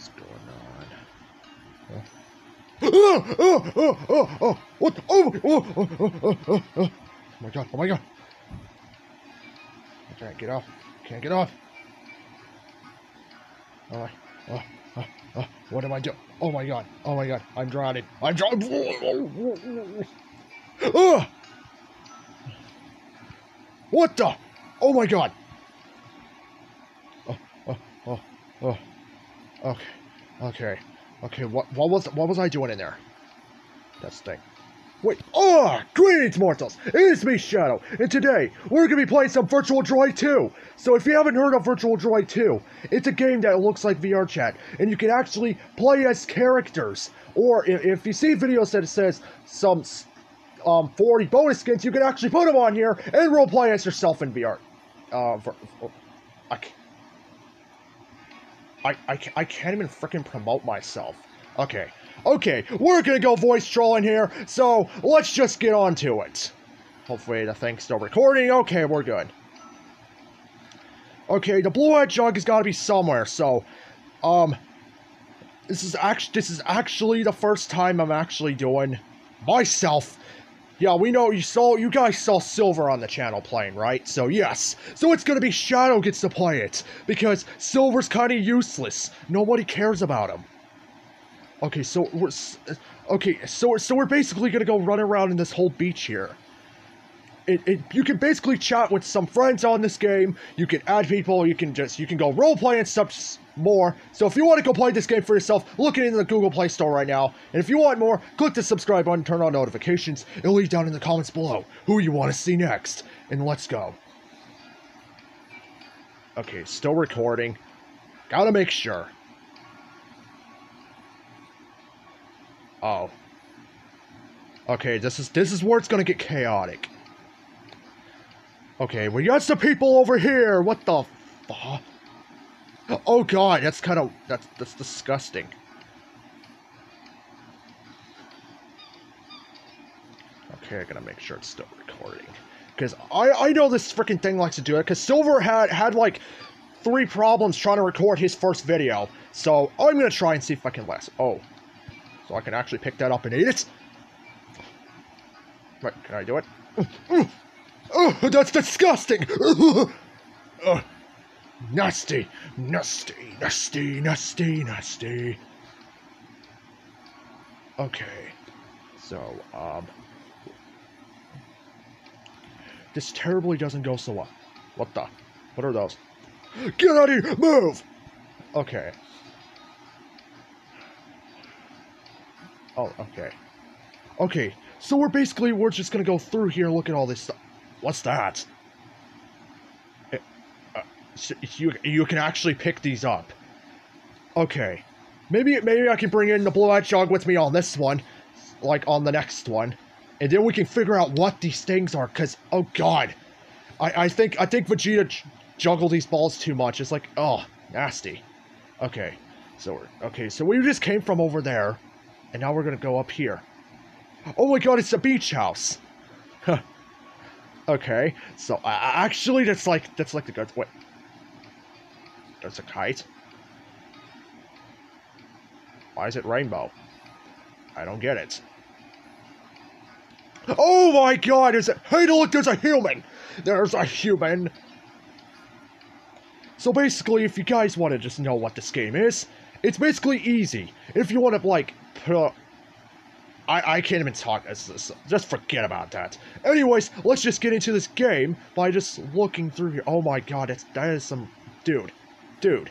What's going on? Oh, oh, oh, oh, oh, what? the- Oh, oh, oh, oh, oh, oh, oh my god, oh my god. I can't get off. Can't get off. Oh my, oh, oh, oh, what am I doing? Oh my god, oh my god, I'm drowning. I'm drowning. Oh! What the? Oh my god. Oh, oh, oh, oh. Okay, okay, okay. What, what was, what was I doing in there? That's the thing. Wait. Oh, greetings, mortals. It's me, Shadow, and today we're gonna be playing some Virtual Droid 2. So if you haven't heard of Virtual Droid 2, it's a game that looks like VR chat, and you can actually play as characters. Or if, if you see videos that says some um 40 bonus skins, you can actually put them on here and role play as yourself in VR. Uh, for, for- I, ca- I, I, I can't even freaking promote myself. Okay, okay, we're gonna go voice trolling here, so let's just get on to it. Hopefully the thing's still recording. Okay, we're good. Okay, the blue hedgehog has got to be somewhere. So, um, this is actually this is actually the first time I'm actually doing myself. Yeah, we know you saw you guys saw Silver on the channel playing, right? So yes, so it's gonna be Shadow gets to play it because Silver's kind of useless. Nobody cares about him. Okay, so we're okay, so so we're basically gonna go run around in this whole beach here. It, it you can basically chat with some friends on this game. You can add people. You can just you can go role play and stuff more. So if you want to go play this game for yourself, look it in the Google Play Store right now. And if you want more, click the subscribe button, turn on notifications, and leave down in the comments below who you want to see next. And let's go. Okay, still recording. Gotta make sure. Oh. Okay, this is this is where it's gonna get chaotic. Okay, we got some people over here. What the fuck? Oh, oh god, that's kind of that's that's disgusting. Okay, I gotta make sure it's still recording. Because I, I know this freaking thing likes to do it. Because Silver had had like three problems trying to record his first video. So I'm gonna try and see if I can last. Oh, so I can actually pick that up and eat it. Right, can I do it? Oh, that's disgusting! nasty, nasty, nasty, nasty, nasty. Okay, so, um, this terribly doesn't go so well. What the? What are those? Get out of here! Move! Okay. Oh, okay. Okay, so we're basically, we're just gonna go through here and look at all this stuff. What's that? You, you can actually pick these up. Okay. Maybe, maybe I can bring in the blue-eyed jog with me on this one. Like, on the next one. And then we can figure out what these things are, because, oh god. I, I think, I think Vegeta j- juggled these balls too much. It's like, oh, nasty. Okay. So we're, okay, so we just came from over there. And now we're gonna go up here. Oh my god, it's a beach house. okay, so uh, actually, that's like that's like the good. Wait, that's a kite. Why is it rainbow? I don't get it. Oh my god, is it? Hey, look, there's a human! There's a human! So basically, if you guys want to just know what this game is, it's basically easy. If you want to, like, I, I can't even talk. It's, it's- just forget about that. Anyways, let's just get into this game by just looking through here. Oh my god, it's, that is some... Dude. Dude.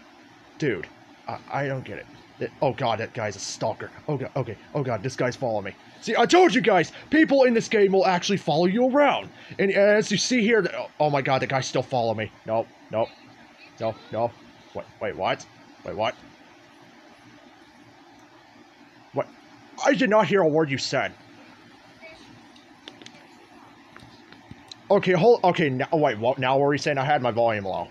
Dude. I, I don't get it. It- Oh god, that guy's a stalker. Oh god, okay. Oh god, this guy's following me. See, I told you guys, people in this game will actually follow you around. And as you see here, the- oh, oh my god, the guy still follow me. No, no, no, no. Wait, wait, what? Wait, what? What? I did not hear a word you said. Okay, hold. Okay, now wait. What? Now what were you saying? I had my volume low.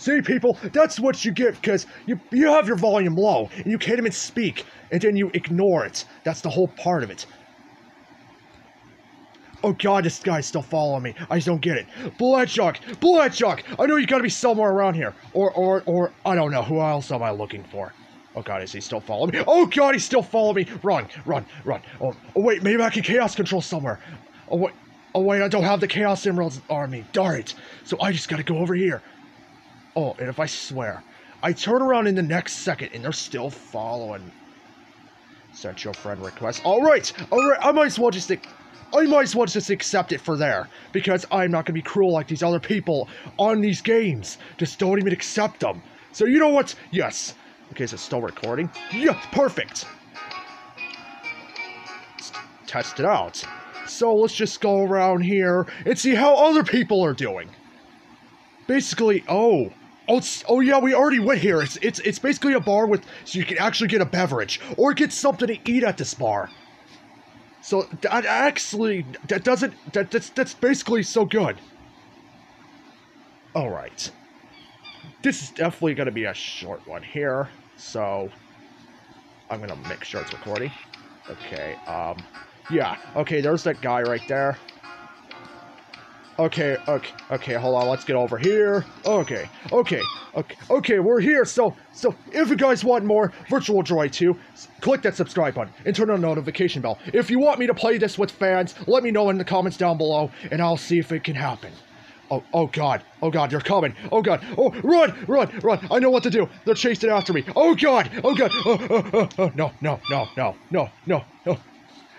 See, people, that's what you get because you you have your volume low and you can't even speak, and then you ignore it. That's the whole part of it. Oh god, this guy's still following me. I just don't get it. Bloodshot! Bloodshot! I know you gotta be somewhere around here. Or, or, or, I don't know. Who else am I looking for? Oh god, is he still following me? Oh god, he's still following me! Run, run, run. Oh, oh wait, maybe I can chaos control somewhere. Oh wait, oh wait, I don't have the chaos emeralds on me. Darn it. So I just gotta go over here. Oh, and if I swear, I turn around in the next second and they're still following. Sent your friend request. Alright, alright, I might as well just... I might as well just accept it for there, because I'm not gonna be cruel like these other people on these games. Just don't even accept them. So you know what? Yes. Okay, is it still recording? Yeah, perfect. Let's test it out. So let's just go around here and see how other people are doing. Basically, oh, Oh, oh yeah, we already went here. It's it's it's basically a bar with so you can actually get a beverage or get something to eat at this bar. So that actually that doesn't that that's that's basically so good. All right. This is definitely going to be a short one here. So I'm going to make sure it's recording. Okay. Um yeah. Okay, there's that guy right there. Okay, okay, okay, hold on, let's get over here. Okay, okay, okay, okay, we're here. So, so if you guys want more Virtual Droid 2, click that subscribe button and turn on the notification bell. If you want me to play this with fans, let me know in the comments down below, and I'll see if it can happen. Oh, oh god, oh god, they're coming. Oh god, oh, run, run, run. I know what to do. They're chasing after me. Oh god, oh god, oh, oh, oh, oh, no, no, no, no, no, no, no.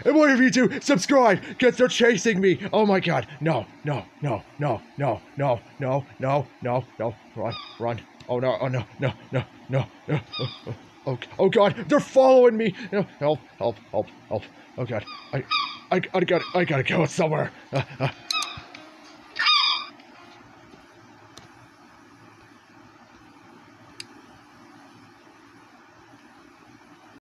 And what if you do? Subscribe, because they're chasing me. Oh my god. No, no, no, no, no, no, no, no, no, no. Run, run. Oh no, oh no, no, no, no, no. Oh, oh, oh god, they're following me. No, help, help, help, help. Oh god. I I, I gotta I gotta go somewhere. Uh, uh,